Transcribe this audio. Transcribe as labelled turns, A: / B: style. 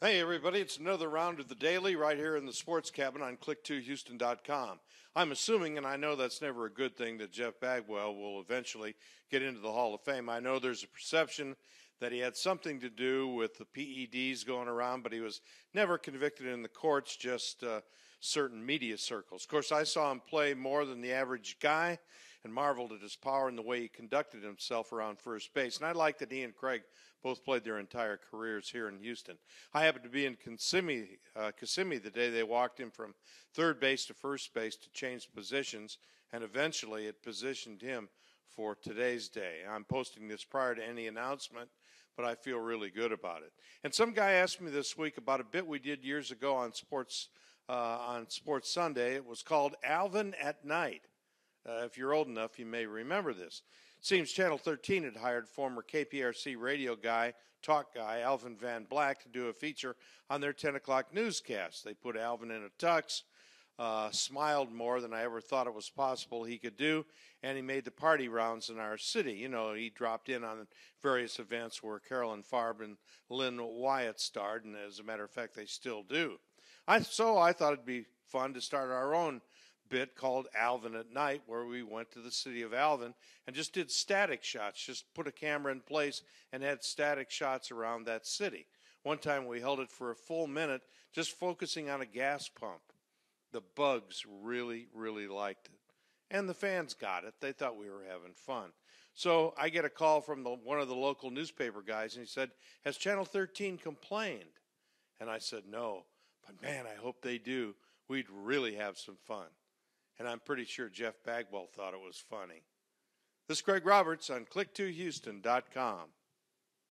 A: Hey, everybody, it's another round of the daily right here in the sports cabin on click2houston.com. I'm assuming, and I know that's never a good thing, that Jeff Bagwell will eventually get into the Hall of Fame. I know there's a perception that he had something to do with the PEDs going around, but he was never convicted in the courts, just uh, certain media circles. Of course, I saw him play more than the average guy and marveled at his power and the way he conducted himself around first base. And I like that he and Craig both played their entire careers here in Houston. I happened to be in Kissimmee, uh, Kissimmee the day they walked him from third base to first base to change positions, and eventually it positioned him for today's day. I'm posting this prior to any announcement, but I feel really good about it. And some guy asked me this week about a bit we did years ago on Sports uh, on Sports Sunday. It was called Alvin at Night. Uh, if you're old enough, you may remember this. It seems Channel 13 had hired former KPRC radio guy, talk guy, Alvin Van Black, to do a feature on their 10 o'clock newscast. They put Alvin in a tux, uh, smiled more than I ever thought it was possible he could do, and he made the party rounds in our city. You know, he dropped in on various events where Carolyn Farb and Lynn Wyatt starred, and as a matter of fact, they still do. I, so I thought it'd be fun to start our own bit called Alvin at Night, where we went to the city of Alvin and just did static shots, just put a camera in place and had static shots around that city. One time we held it for a full minute, just focusing on a gas pump. The bugs really, really liked it. And the fans got it. They thought we were having fun. So I get a call from the, one of the local newspaper guys, and he said, Has Channel 13 complained? And I said, No. But man, I hope they do. We'd really have some fun and I'm pretty sure Jeff Bagwell thought it was funny. This is Craig Roberts on click2houston.com.